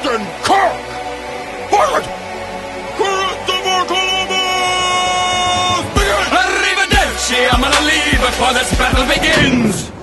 Captain Kirk! Forward! Current the Mortalobus! Begin! Arrivederci! I'm gonna leave before this battle begins!